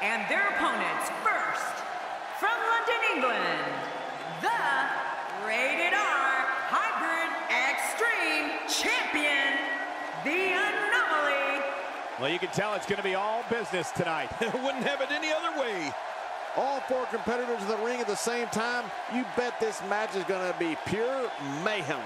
And their opponents first, from London, England, the Rated R Hybrid Extreme Champion, the Anomaly. Well, you can tell it's going to be all business tonight. Wouldn't have it any other way. All four competitors in the ring at the same time. You bet this match is going to be pure mayhem.